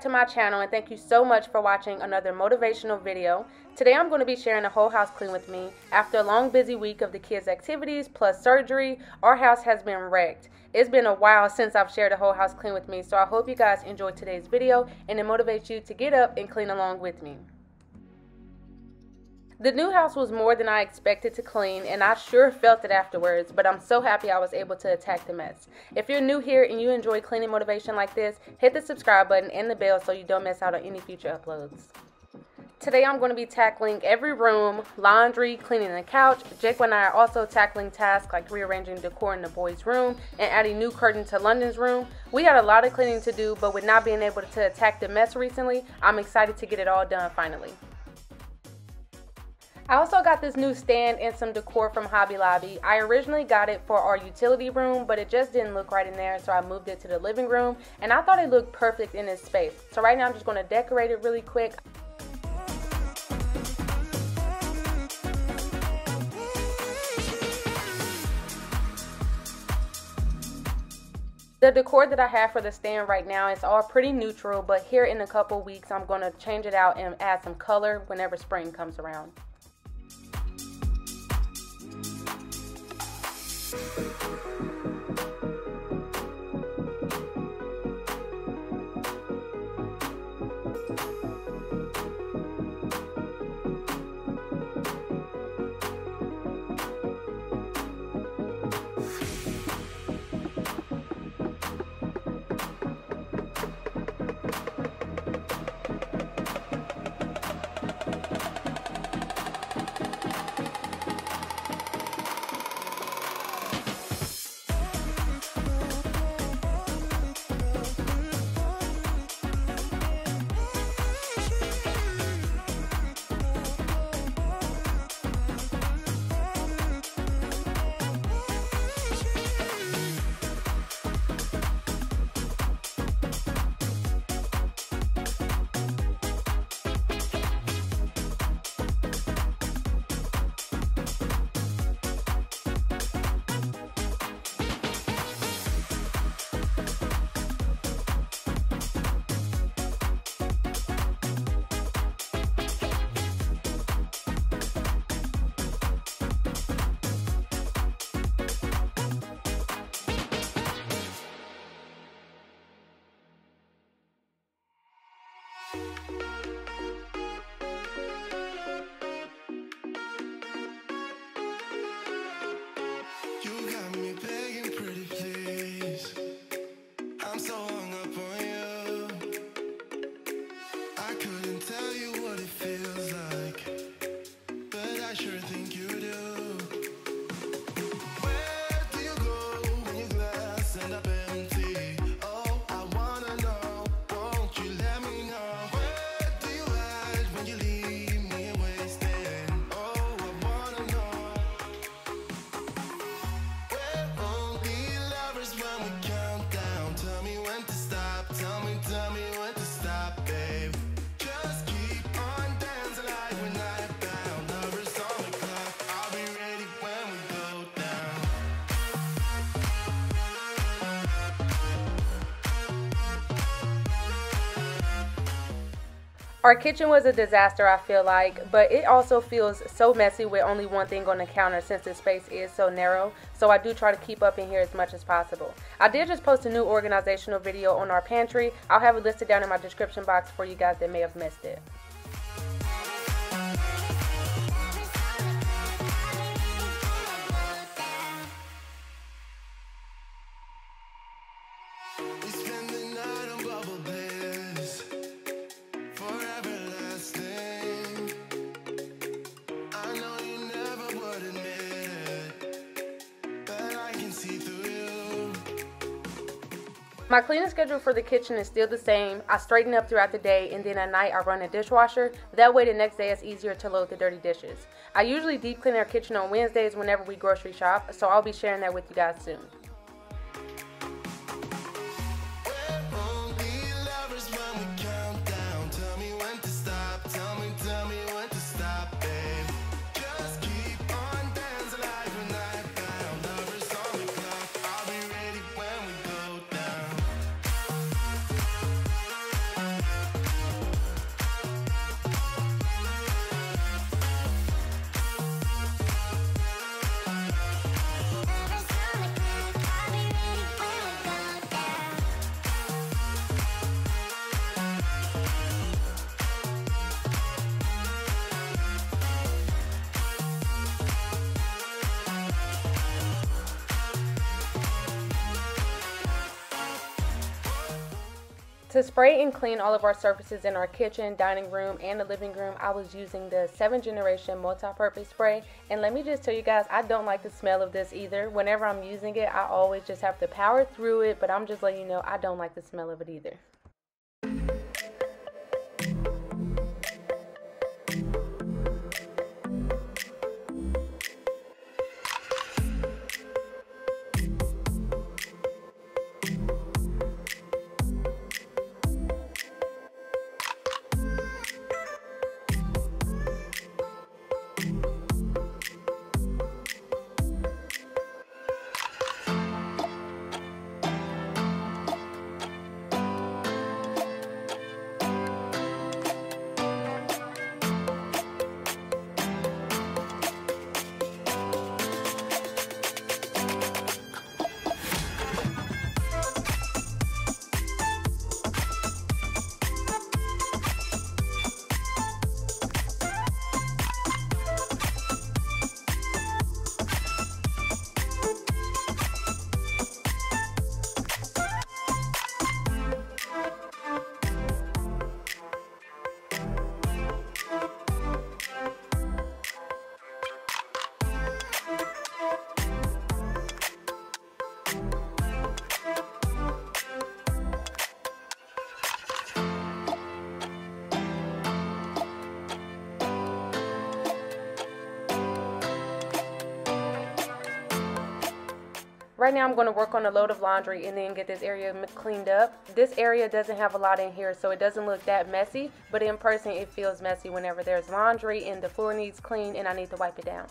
to my channel and thank you so much for watching another motivational video. Today I'm going to be sharing a whole house clean with me. After a long busy week of the kids' activities plus surgery, our house has been wrecked. It's been a while since I've shared a whole house clean with me, so I hope you guys enjoyed today's video and it motivates you to get up and clean along with me. The new house was more than I expected to clean, and I sure felt it afterwards, but I'm so happy I was able to attack the mess. If you're new here and you enjoy cleaning motivation like this, hit the subscribe button and the bell so you don't miss out on any future uploads. Today I'm going to be tackling every room, laundry, cleaning the couch. Jake and I are also tackling tasks like rearranging decor in the boys' room and adding new curtains to London's room. We had a lot of cleaning to do, but with not being able to attack the mess recently, I'm excited to get it all done finally. I also got this new stand and some decor from Hobby Lobby. I originally got it for our utility room, but it just didn't look right in there, so I moved it to the living room, and I thought it looked perfect in this space. So right now I'm just going to decorate it really quick. The decor that I have for the stand right now is all pretty neutral, but here in a couple weeks I'm going to change it out and add some color whenever spring comes around. Our kitchen was a disaster, I feel like, but it also feels so messy with only one thing on the counter since the space is so narrow. So I do try to keep up in here as much as possible. I did just post a new organizational video on our pantry. I'll have it listed down in my description box for you guys that may have missed it. My cleaning schedule for the kitchen is still the same. I straighten up throughout the day and then at night I run a dishwasher. That way the next day it's easier to load the dirty dishes. I usually deep clean our kitchen on Wednesdays whenever we grocery shop, so I'll be sharing that with you guys soon. Spray and clean all of our surfaces in our kitchen, dining room, and the living room, I was using the 7th generation multi-purpose spray. And let me just tell you guys, I don't like the smell of this either. Whenever I'm using it, I always just have to power through it, but I'm just letting you know I don't like the smell of it either. Right now I'm going to work on a load of laundry and then get this area cleaned up. This area doesn't have a lot in here so it doesn't look that messy, but in person it feels messy whenever there's laundry and the floor needs clean and I need to wipe it down.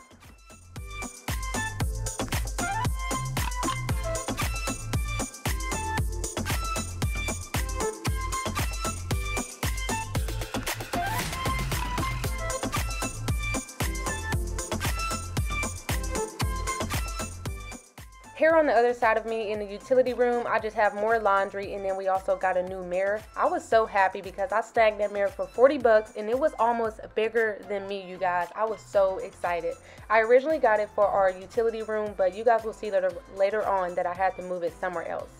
The other side of me in the utility room, I just have more laundry and then we also got a new mirror. I was so happy because I snagged that mirror for 40 bucks and it was almost bigger than me, you guys. I was so excited. I originally got it for our utility room, but you guys will see later, later on that I had to move it somewhere else.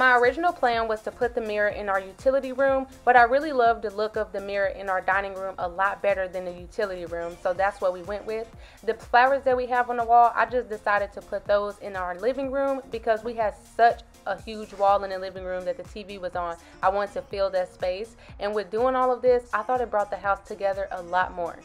My original plan was to put the mirror in our utility room, but I really love the look of the mirror in our dining room a lot better than the utility room, so that's what we went with. The flowers that we have on the wall, I just decided to put those in our living room because we had such a huge wall in the living room that the TV was on. I wanted to fill that space, and with doing all of this, I thought it brought the house together a lot more.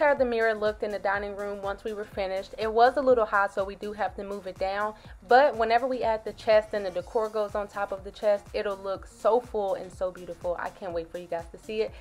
How the mirror looked in the dining room once we were finished. It was a little high, so we do have to move it down. But whenever we add the chest and the decor goes on top of the chest, it'll look so full and so beautiful. I can't wait for you guys to see it.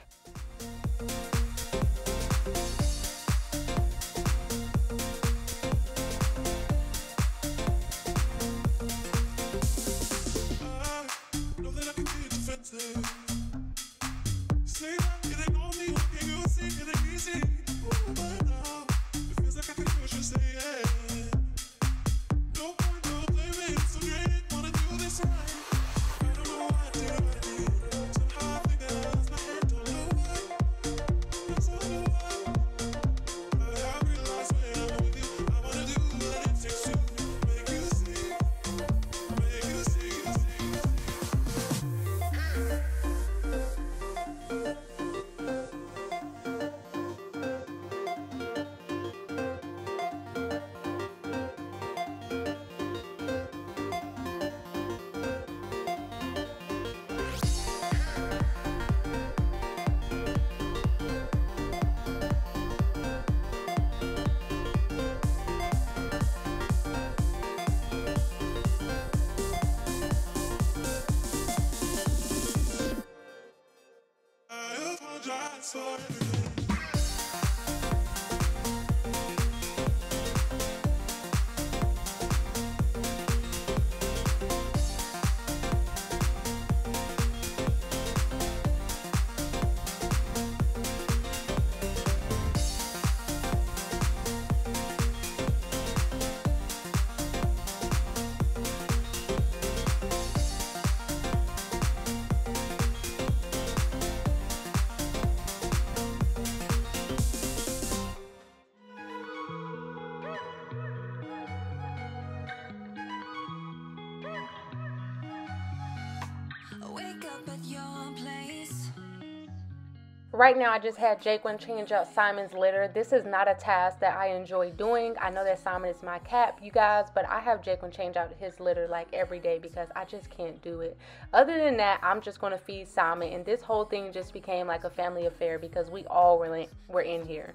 Right now, I just had Jaquin change out Simon's litter. This is not a task that I enjoy doing. I know that Simon is my cap, you guys, but I have Jaquin change out his litter like every day because I just can't do it. Other than that, I'm just going to feed Simon, and this whole thing just became like a family affair because we all were in, were in here.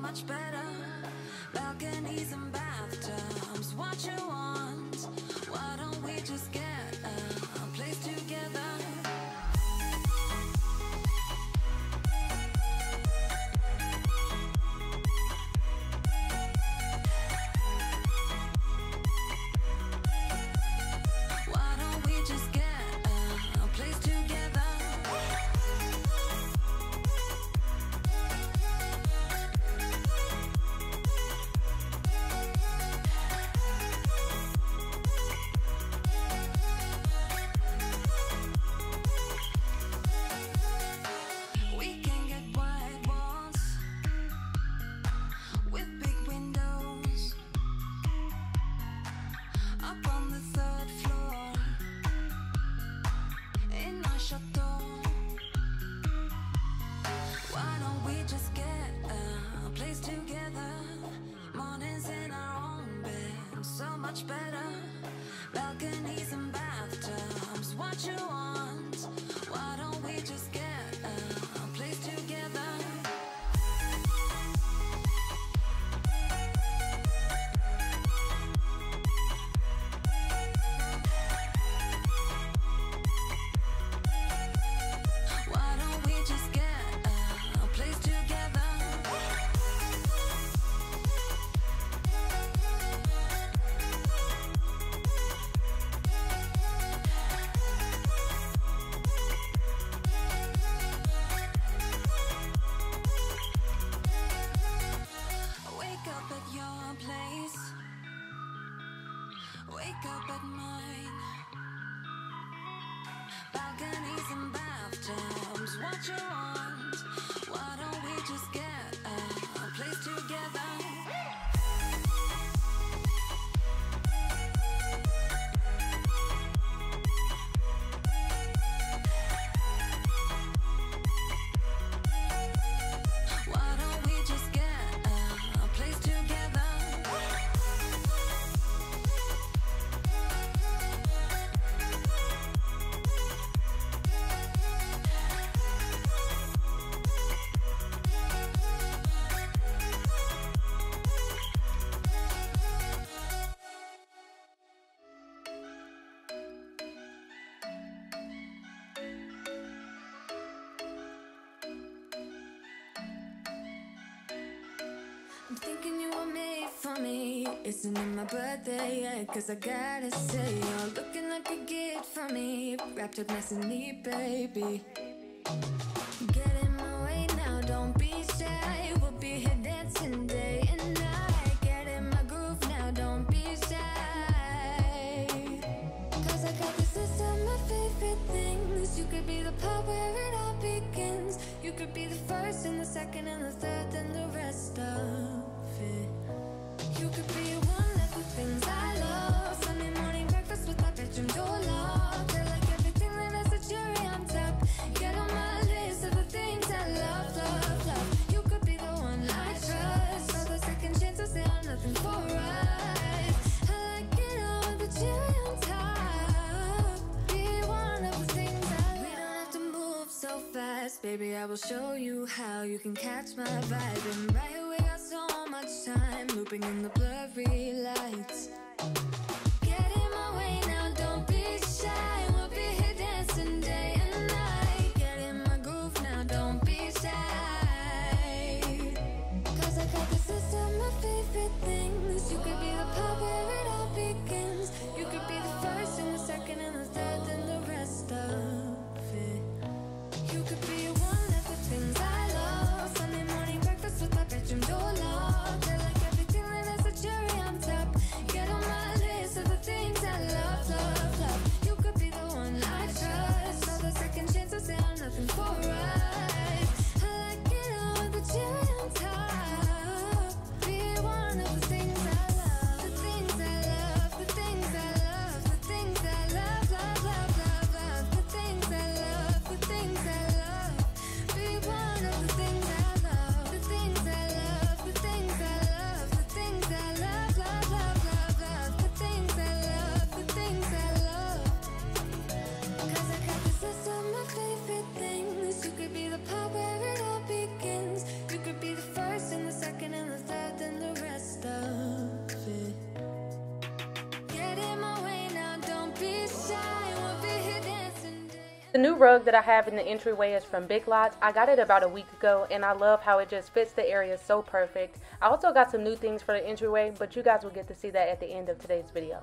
Much better. Balconies and what you want? Why don't we just get a what you want? Why don't we just get a, place together? Thinking you were made for me. Isn't it my birthday yet? Cause I gotta say, you're looking like a gift for me. Wrapped up nice and neat, baby. Will show you how you can catch my vibe. And right away, got so so much time looping in the blurry lights. The new rug that I have in the entryway is from Big Lots. I got it about a week ago and I love how it just fits the area so perfect. I also got some new things for the entryway, but you guys will get to see that at the end of today's video.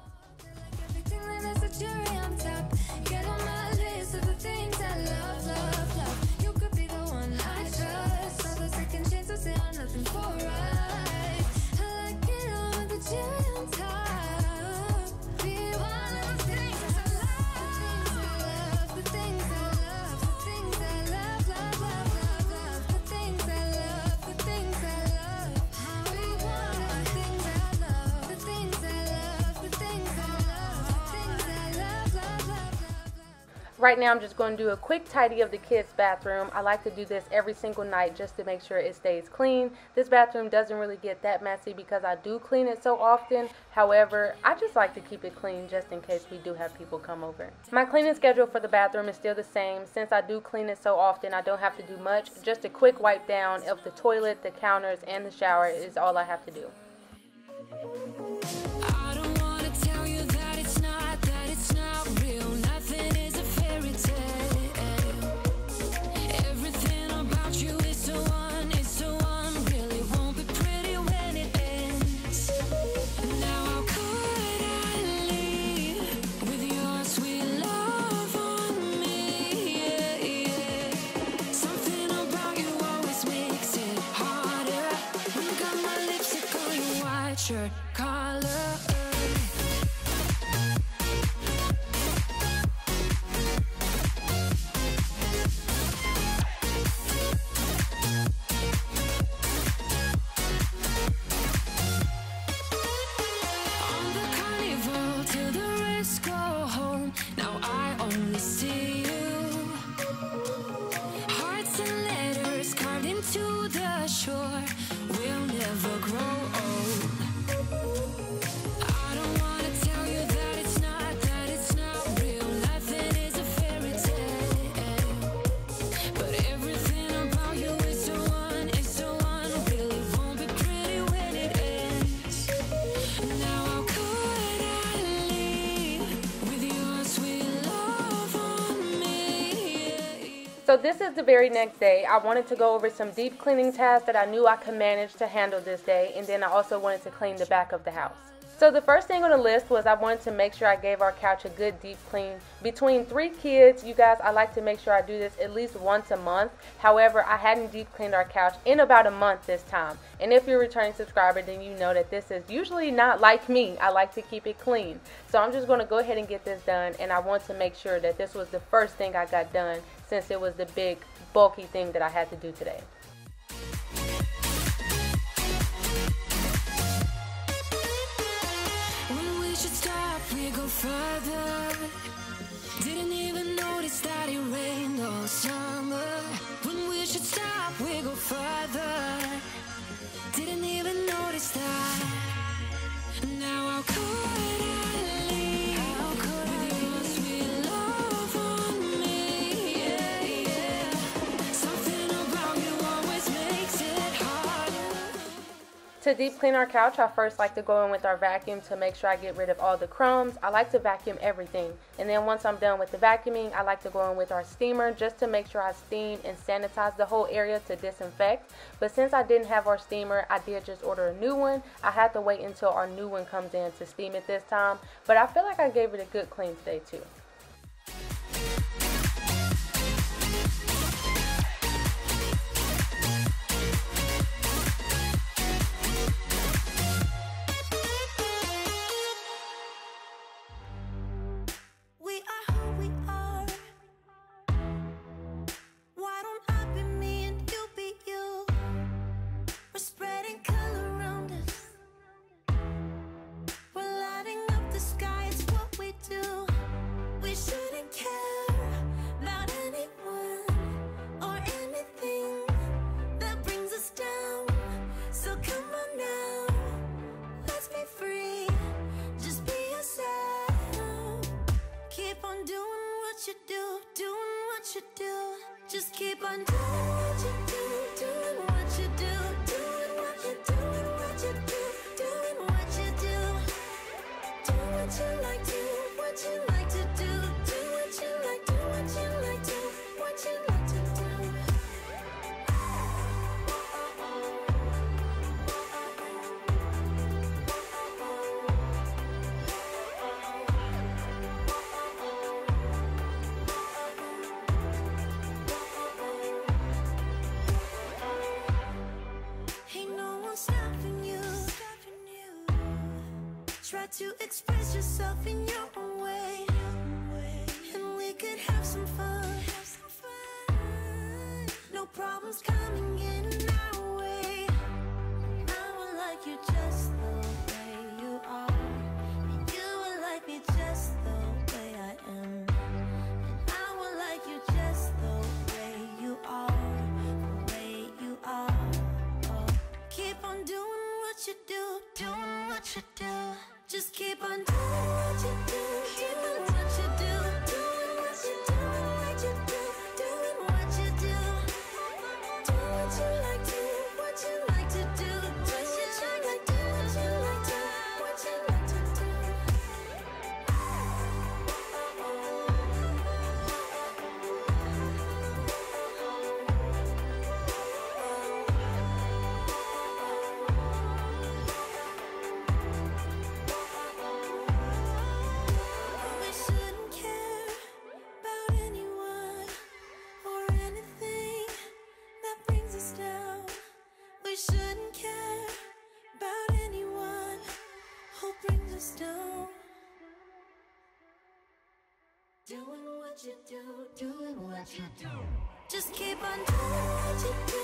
Right now, I'm just going to do a quick tidy of the kids' bathroom. I like to do this every single night just to make sure it stays clean. This bathroom doesn't really get that messy because I do clean it so often. However, I just like to keep it clean just in case we do have people come over. My cleaning schedule for the bathroom is still the same. Since I do clean it so often, I don't have to do much. Just a quick wipe down of the toilet, the counters, and the shower is all I have to do. So this is the very next day. I wanted to go over some deep cleaning tasks that I knew I could manage to handle this day, and then I also wanted to clean the back of the house. So the first thing on the list was I wanted to make sure I gave our couch a good deep clean. Between three kids, you guys, I like to make sure I do this at least once a month. However, I hadn't deep cleaned our couch in about a month this time. And if you're a returning subscriber, then you know that this is usually not like me. I like to keep it clean. So I'm just going to go ahead and get this done. And I want to make sure that this was the first thing I got done since it was the big bulky thing that I had to do today. When we should stop, we go further. Didn't even notice that it rained all To deep clean our couch, I first like to go in with our vacuum to make sure I get rid of all the crumbs. I like to vacuum everything. And then once I'm done with the vacuuming, I like to go in with our steamer just to make sure I steam and sanitize the whole area to disinfect. But since I didn't have our steamer, I did just order a new one. I had to wait until our new one comes in to steam it this time. But I feel like I gave it a good clean today too. yourself in your own way, and we could have some fun. No problems coming. what you do. Just keep on doing what you do.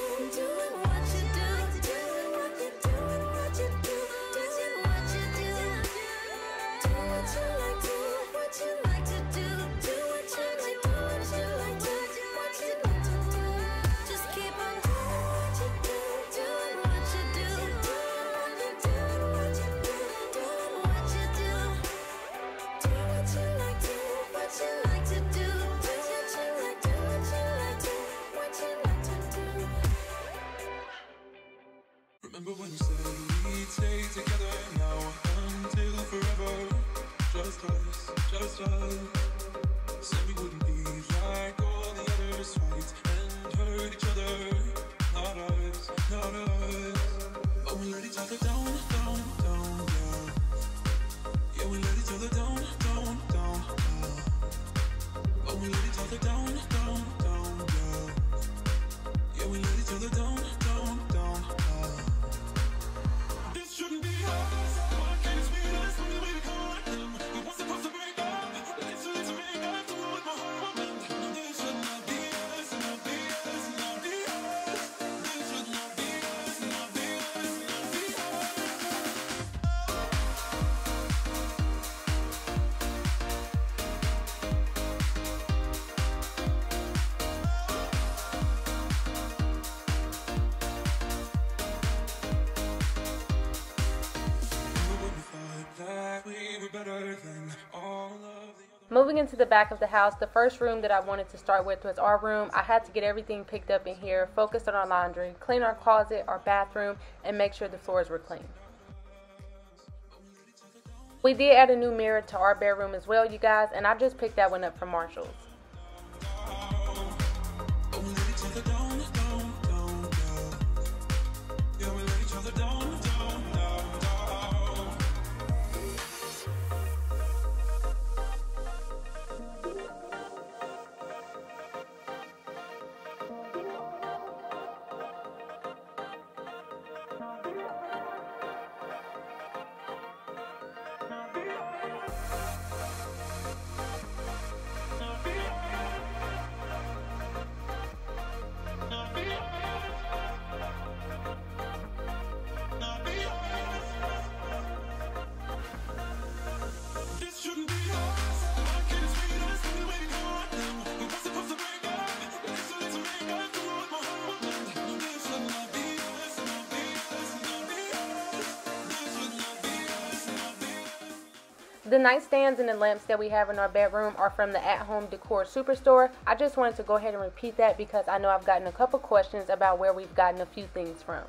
Moving into the back of the house, the first room that I wanted to start with was our room. I had to get everything picked up in here, focus on our laundry, clean our closet, our bathroom, and make sure the floors were clean. We did add a new mirror to our bedroom as well, you guys, and I just picked that one up from Marshall's. Nightstands and the lamps that we have in our bedroom are from the At Home Decor Superstore. I just wanted to go ahead and repeat that because I know I've gotten a couple questions about where we've gotten a few things from.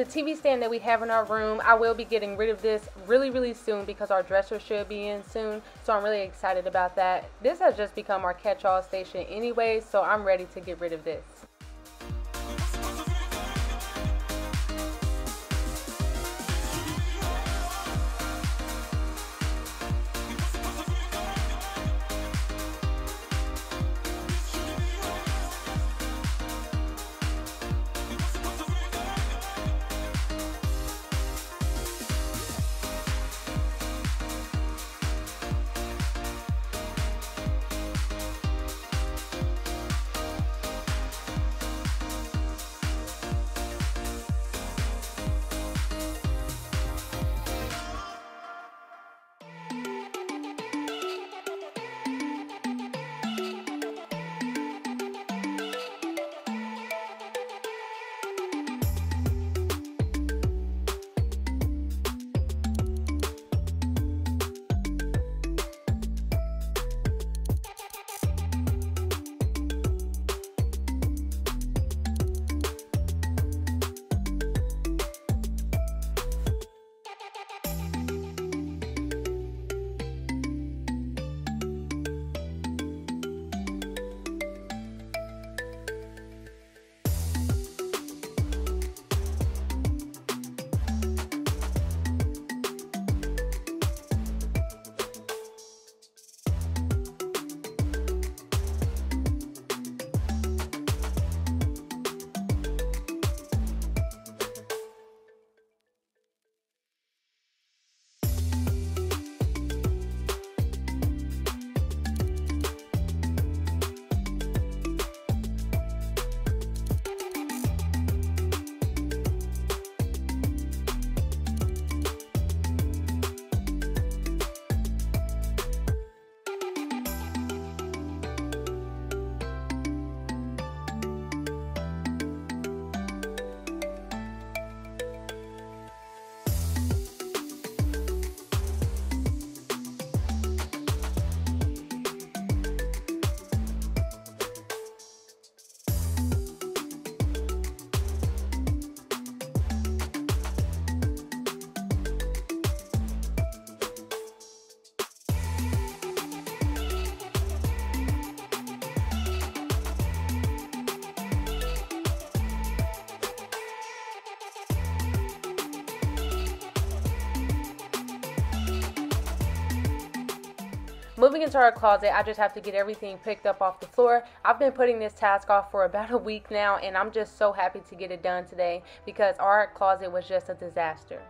The TV stand that we have in our room, I will be getting rid of this really, really soon because our dresser should be in soon. So I'm really excited about that. This has just become our catch all station anyway, so I'm ready to get rid of this. Moving into our closet, I just have to get everything picked up off the floor. I've been putting this task off for about a week now, and I'm just so happy to get it done today because our closet was just a disaster.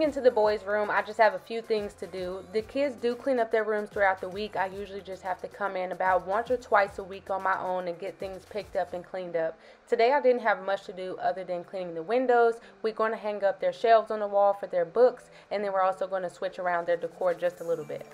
Into the boys' room, I just have a few things to do. The kids do clean up their rooms throughout the week. I usually just have to come in about once or twice a week on my own and get things picked up and cleaned up. Today I didn't have much to do other than cleaning the windows. We're going to hang up their shelves on the wall for their books, and then we're also going to switch around their decor just a little bit.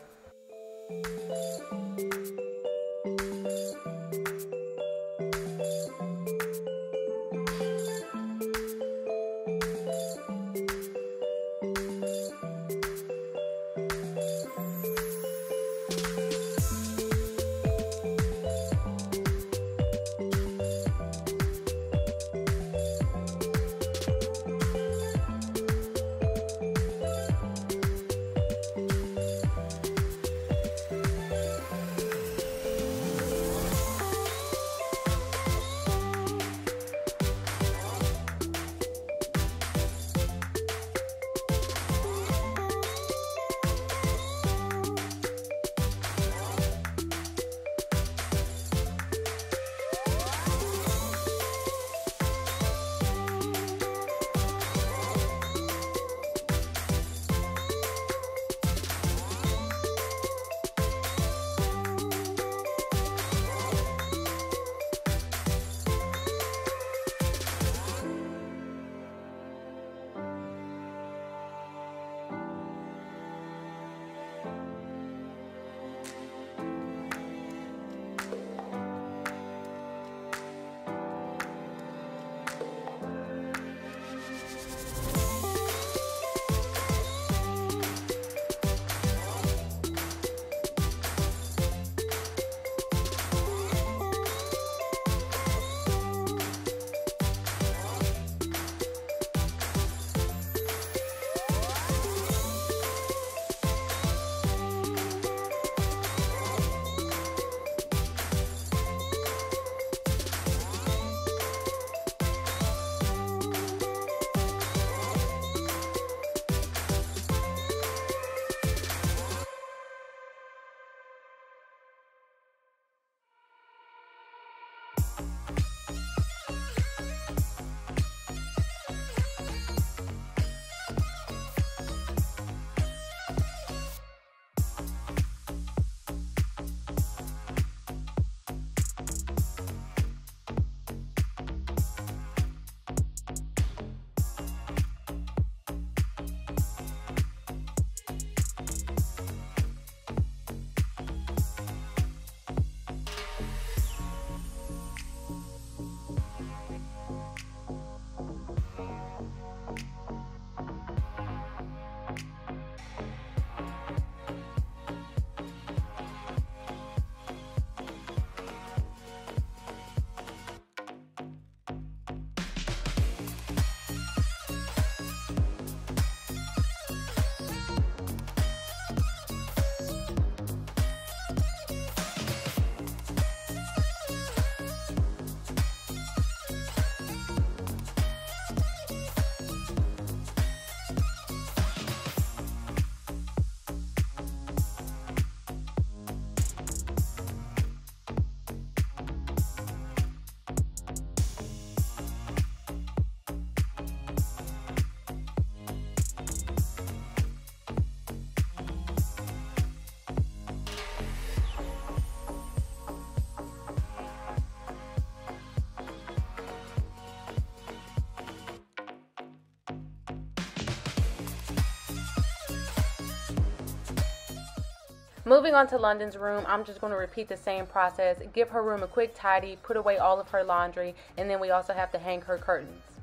Moving on to London's room, I'm just going to repeat the same process. Give her room a quick tidy, put away all of her laundry, and then we also have to hang her curtains.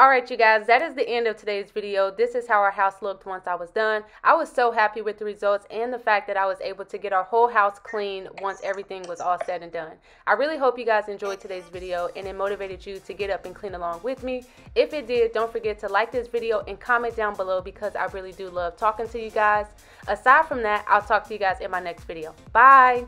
Alright you guys, that is the end of today's video. This is how our house looked once I was done. I was so happy with the results and the fact that I was able to get our whole house clean once everything was all said and done. I really hope you guys enjoyed today's video and it motivated you to get up and clean along with me. If it did, don't forget to like this video and comment down below because I really do love talking to you guys. Aside from that, I'll talk to you guys in my next video. Bye!